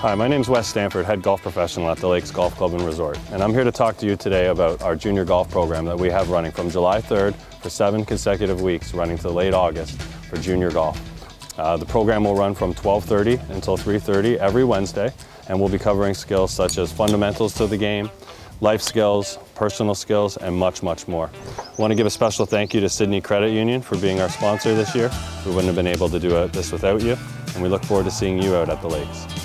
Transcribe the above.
Hi, my name is Wes Stanford, head golf professional at the Lakes Golf Club and Resort, and I'm here to talk to you today about our junior golf program that we have running from July 3rd for seven consecutive weeks, running to late August for junior golf. Uh, the program will run from 12.30 until 3.30 every Wednesday, and we'll be covering skills such as fundamentals to the game, life skills, personal skills, and much, much more. I want to give a special thank you to Sydney Credit Union for being our sponsor this year. We wouldn't have been able to do this without you, and we look forward to seeing you out at the lakes.